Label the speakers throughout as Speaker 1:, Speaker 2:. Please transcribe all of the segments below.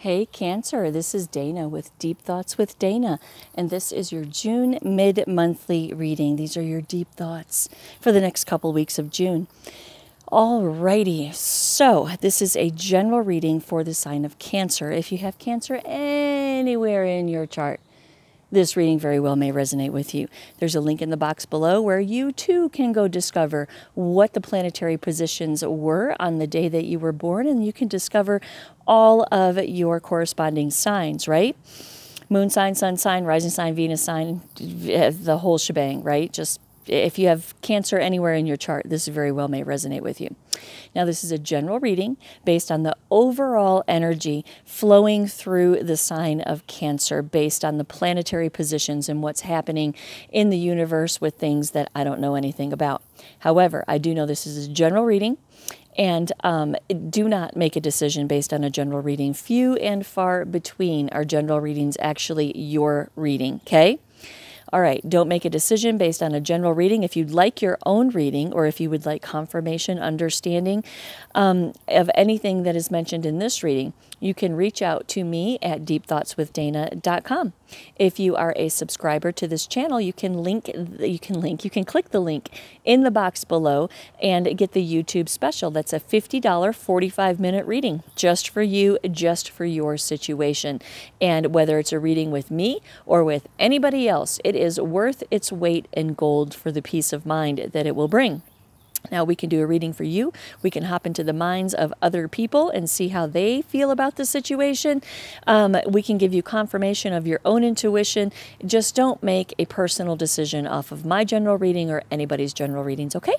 Speaker 1: Hey, Cancer, this is Dana with Deep Thoughts with Dana, and this is your June mid monthly reading. These are your deep thoughts for the next couple weeks of June. Alrighty, so this is a general reading for the sign of Cancer. If you have Cancer anywhere in your chart, this reading very well may resonate with you. There's a link in the box below where you too can go discover what the planetary positions were on the day that you were born, and you can discover all of your corresponding signs, right? Moon sign, sun sign, rising sign, Venus sign, the whole shebang, right? Just if you have cancer anywhere in your chart, this very well may resonate with you. Now, this is a general reading based on the overall energy flowing through the sign of Cancer based on the planetary positions and what's happening in the universe with things that I don't know anything about. However, I do know this is a general reading. And um, do not make a decision based on a general reading. Few and far between are general readings actually your reading, okay? All right, don't make a decision based on a general reading. If you'd like your own reading or if you would like confirmation, understanding um, of anything that is mentioned in this reading, you can reach out to me at deepthoughtswithdana.com. If you are a subscriber to this channel, you can link you can link you can click the link in the box below and get the YouTube special. That's a $50 45 minute reading just for you, just for your situation. And whether it's a reading with me or with anybody else, it is worth its weight in gold for the peace of mind that it will bring. Now, we can do a reading for you. We can hop into the minds of other people and see how they feel about the situation. Um, we can give you confirmation of your own intuition. Just don't make a personal decision off of my general reading or anybody's general readings, okay?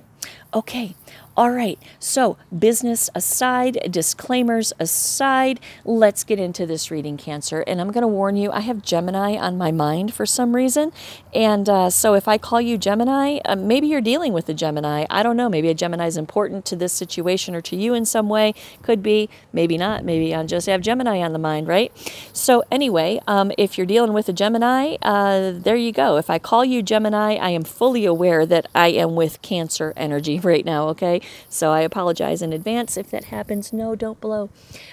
Speaker 1: Okay, all right. So, business aside, disclaimers aside, let's get into this reading, Cancer. And I'm going to warn you, I have Gemini on my mind for some reason. And uh, so, if I call you Gemini, uh, maybe you're dealing with a Gemini. I don't know. Maybe a Gemini is important to this situation or to you in some way. Could be, maybe not. Maybe I just have Gemini on the mind, right? So, anyway, um, if you're dealing with a Gemini, uh, there you go. If I call you Gemini, I am fully aware that I am with Cancer energy right now, okay? So I apologize in advance if that happens. No, don't blow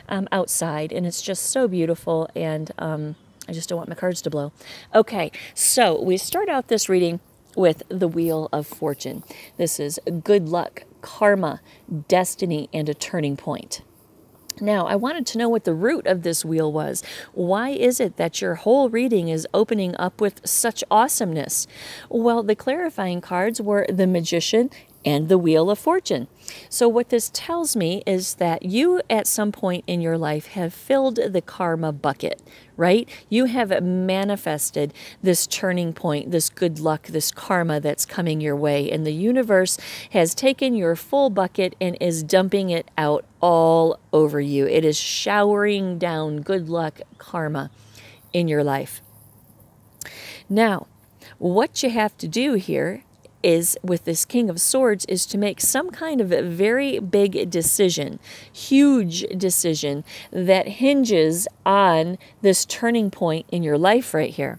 Speaker 1: um, outside. And it's just so beautiful. And um, I just don't want my cards to blow. Okay, so we start out this reading with the Wheel of Fortune. This is good luck, karma, destiny, and a turning point. Now, I wanted to know what the root of this wheel was. Why is it that your whole reading is opening up with such awesomeness? Well, the clarifying cards were the Magician and the Wheel of Fortune. So, what this tells me is that you at some point in your life have filled the karma bucket, right? You have manifested this turning point, this good luck, this karma that's coming your way. And the universe has taken your full bucket and is dumping it out all over you. It is showering down good luck, karma in your life. Now, what you have to do here is with this King of Swords is to make some kind of a very big decision, huge decision that hinges on this turning point in your life right here.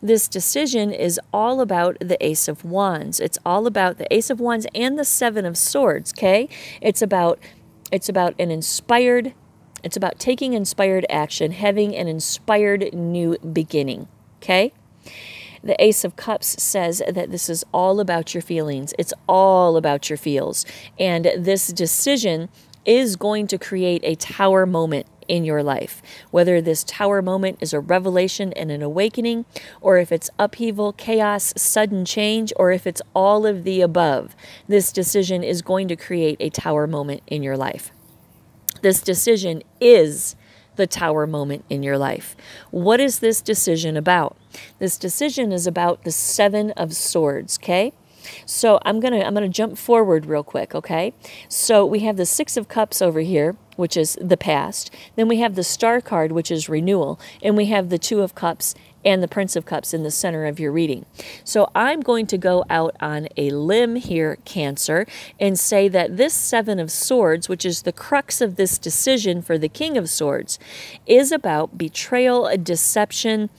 Speaker 1: This decision is all about the Ace of Wands. It's all about the Ace of Wands and the Seven of Swords, okay? It's about it's about an inspired it's about taking inspired action, having an inspired new beginning, okay? The Ace of Cups says that this is all about your feelings. It's all about your feels. And this decision is going to create a tower moment in your life. Whether this tower moment is a revelation and an awakening, or if it's upheaval, chaos, sudden change, or if it's all of the above, this decision is going to create a tower moment in your life. This decision is the tower moment in your life. What is this decision about? This decision is about the 7 of swords, okay? So I'm to I'm to jump forward real quick, okay? So we have the 6 of cups over here, which is the past. Then we have the star card, which is renewal, and we have the 2 of cups and the Prince of Cups in the center of your reading. So I'm going to go out on a limb here, Cancer, and say that this Seven of Swords, which is the crux of this decision for the King of Swords, is about betrayal, deception,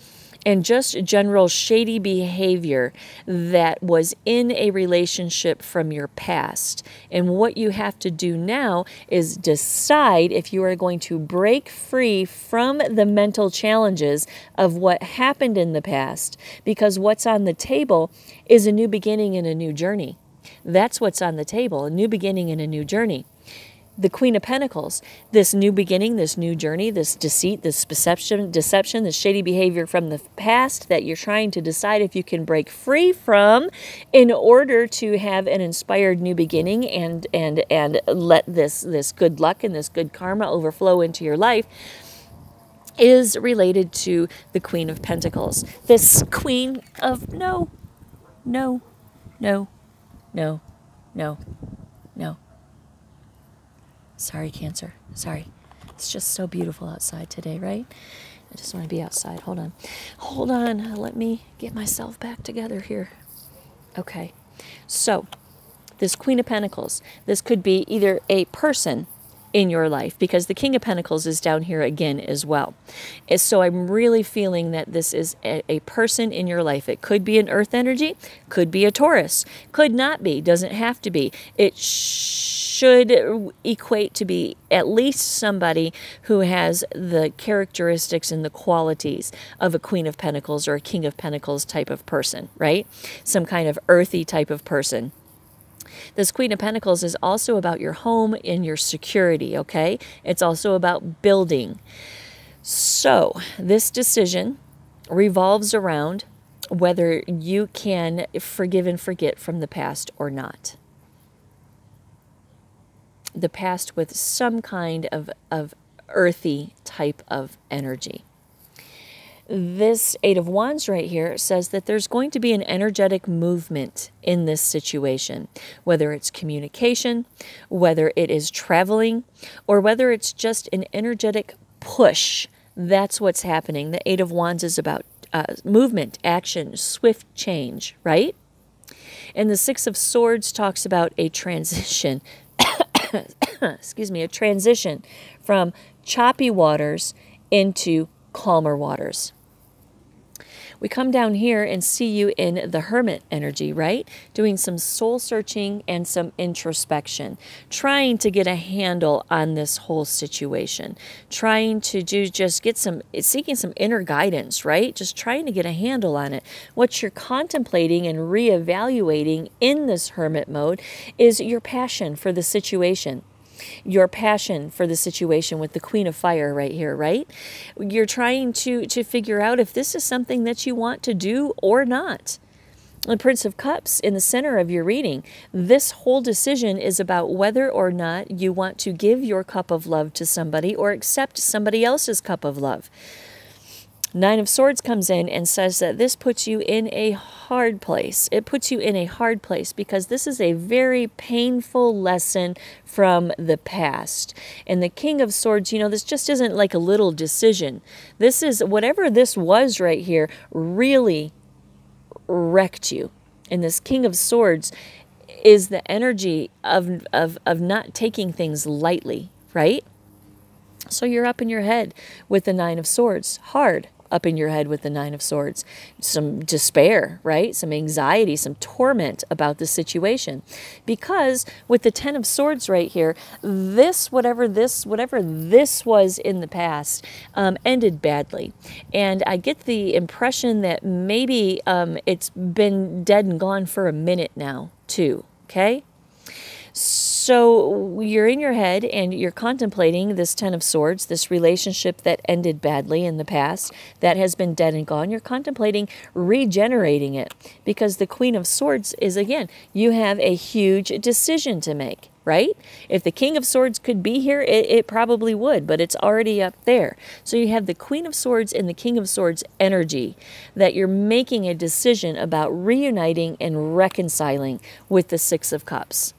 Speaker 1: and just general shady behavior that was in a relationship from your past. And what you have to do now is decide if you are going to break free from the mental challenges of what happened in the past, because what's on the table is a new beginning and a new journey. That's what's on the table a new beginning and a new journey the Queen of Pentacles, this new beginning, this new journey, this deceit, this deception, deception, this shady behavior from the past that you're trying to decide if you can break free from in order to have an inspired new beginning and and and let this this good luck and this good karma overflow into your life is related to the Queen of Pentacles. This Queen of no, no, no, no, no, no. Sorry, Cancer. Sorry. It's just so beautiful outside today, right? I just want to be outside. Hold on. Hold on. Let me get myself back together here. Okay. So, this Queen of Pentacles, this could be either a person in your life because the King of Pentacles is down here again as well. So I'm really feeling that this is a, person in your life. It could be an earth energy, could be a Taurus, could not be, doesn't have to be. It should equate to be at least somebody who has the characteristics and the qualities of a Queen of Pentacles or a King of Pentacles type of person, right? Some kind of earthy type of person. This Queen of Pentacles is also about your home and your security, okay? It's also about building. So, this decision revolves around whether you can forgive and forget from the past or not. The past with some kind of, of earthy type of energy this Eight of Wands right here says that there's going to be an energetic movement in this situation, whether it's communication, whether it is traveling, or whether it's just an energetic push. That's what's happening. The Eight of Wands is about uh, movement, action, swift change, right? And the Six of Swords talks about a transition, excuse me, a transition from choppy waters into calmer waters we come down here and see you in the hermit energy, right? Doing some soul searching and some introspection, trying to get a handle on this whole situation, trying to do just get some, seeking some inner guidance, right? Just trying to get a handle on it. What you're contemplating and reevaluating in this hermit mode is your passion for the situation your passion for the situation with the queen of fire right here right you're trying to to figure out if this is something that you want to do or not the Prince of Cups in the center of your reading. This whole decision is about whether or not you want to give your cup of love to somebody or accept somebody else's cup of love. Nine of Swords comes in and says that this puts you in a hard place. It puts you in a hard place because this is a very painful lesson from the past. And the King of Swords, you know, this just isn't like a little decision. This is whatever this was right here really wrecked you. And this King of Swords is the energy of, of, of not taking things lightly, right? So you're up in your head with the Nine of Swords, hard up in your head with the Nine of Swords. Some despair, right? Some anxiety, some torment about the situation. Because with the Ten of Swords right here, this, whatever this, whatever this was in the past, um, ended badly. And I get the impression that maybe um, it's been dead and gone for a minute now, too. Okay? So you're in your head and you're contemplating this Ten of Swords, this relationship that ended badly in the past, that has been dead and gone. You're contemplating regenerating it because the Queen of Swords is, again, you have a huge decision to make right? If the King of Swords could be here, it, it, probably would, but it's already up there. So you have the Queen of Swords and the King of Swords energy that you're making a decision about reuniting and reconciling with the Six of Cups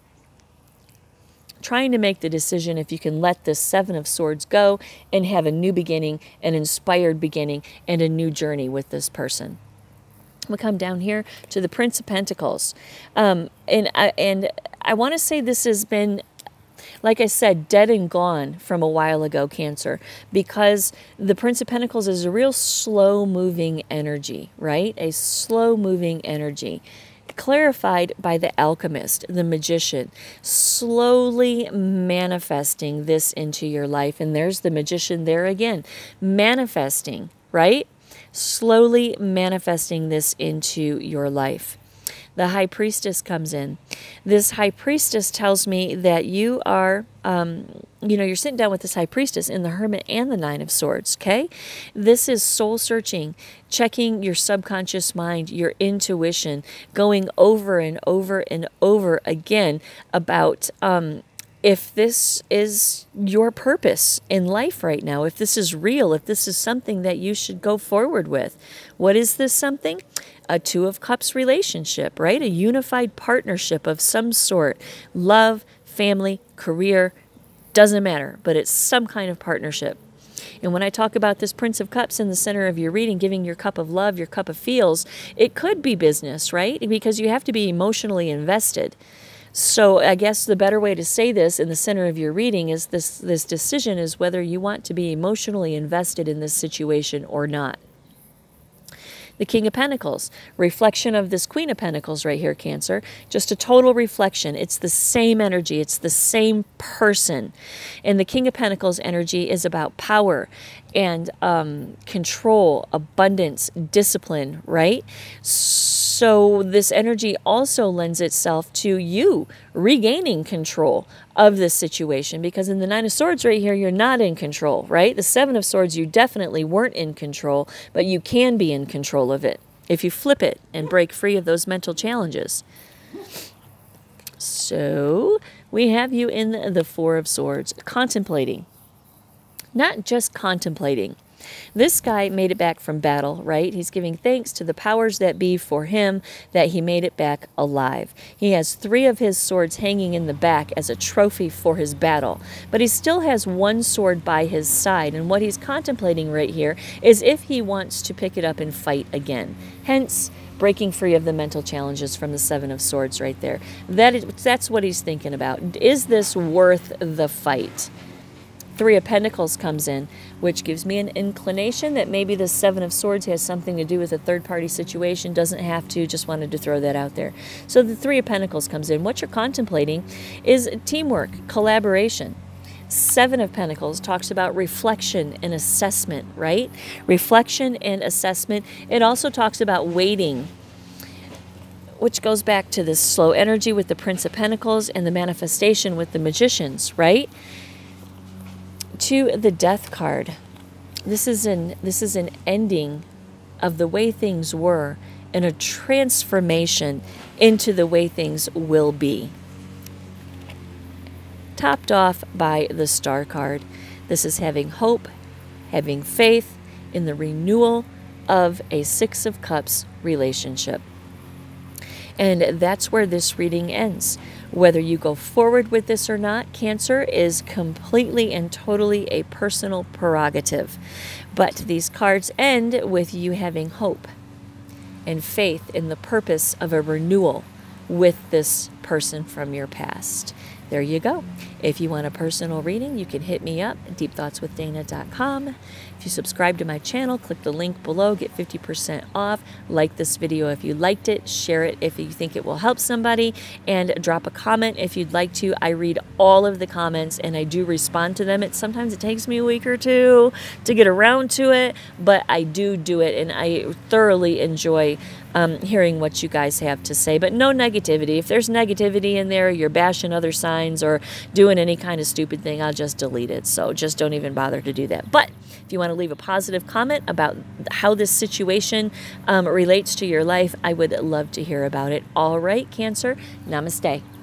Speaker 1: trying to make the decision if you can let this Seven of Swords go and have a new beginning, an inspired beginning, and a new journey with this person. We come down here to the Prince of Pentacles. Um, and I, and I want to say this has been like I said, dead and gone from a while ago, Cancer, because the Prince of Pentacles is a real slow moving energy, right? A slow moving energy clarified by the alchemist, the magician, slowly manifesting this into your life. And there's the magician there again, manifesting, right? Slowly manifesting this into your life the high priestess comes in. This high priestess tells me that you are, um, you know, you're sitting down with this high priestess in the hermit and the nine of swords, okay? This is soul searching, checking your subconscious mind, your intuition, going over and over and over again about, um, if this is your purpose in life right now, if this is real, if this is something that you should go forward with. What is this something? A Two of Cups relationship, right? A unified partnership of some sort. Love, family, career, doesn't matter, but it's some kind of partnership. And when I talk about this Prince of Cups in the center of your reading, giving your cup of love, your cup of feels, it could be business, right? Because you have to be emotionally invested. So I guess the better way to say this in the center of your reading is this this decision is whether you want to be emotionally invested in this situation or not. The King of Pentacles, reflection of this Queen of Pentacles right here, Cancer. Just a total reflection. It's the same energy, it's the same person. And the King of Pentacles energy is about power and um, control, abundance, discipline, right? So this energy also lends itself to you regaining control of this situation because in the Nine of Swords right here, you're not in control, right? The Seven of Swords, you definitely weren't in control, but you can be in control of it if you flip it and break free of those mental challenges. So we have you in the Four of Swords, contemplating. Not just contemplating, this guy made it back from battle, right? He's giving thanks to the powers that be for him that he made it back alive. He has three of his swords hanging in the back as a trophy for his battle, but he still has one sword by his side. And what he's contemplating right here is if he wants to pick it up and fight again. Hence, breaking free of the mental challenges from the Seven of Swords right there. That is, that's what he's thinking about. Is this worth the fight? Three of Pentacles comes in, which gives me an inclination that maybe the Seven of Swords has something to do with a third party situation. Doesn't have to, just wanted to throw that out there. So the Three of Pentacles comes in. What you're contemplating is teamwork, collaboration. Seven of Pentacles talks about reflection and assessment, right? Reflection and assessment. It also talks about waiting which goes back to this slow energy with the Prince of Pentacles and the manifestation with the magicians, right? To the death card. This is an this is an ending of the way things were and a transformation into the way things will be. Topped off by the star card. This is having hope, having faith in the renewal of a 6 of cups relationship. And that's where this reading ends. Whether you go forward with this or not, Cancer is completely and totally a personal prerogative. But these cards end with you having hope and faith in the purpose of a renewal with this person from your past there you go. If you want a personal reading, you can hit me up at deepthoughtswithdana.com. If you subscribe to my channel, click the link below, get 50% off. Like this video if you liked it, share it if you think it will help somebody, and drop a comment if you'd like to. I read all of the comments and I do respond to them. It sometimes it takes me a week or two to get around to it, but I do do it and I thoroughly enjoy um, hearing what you guys have to say. But no negativity. If there's negativity in there, you're bashing other signs or doing any kind of stupid thing, I'll just delete it. So just don't even bother to do that. But if you want to leave a positive comment about how this situation um, relates to your life, I would love to hear about it. All right, Cancer, namaste.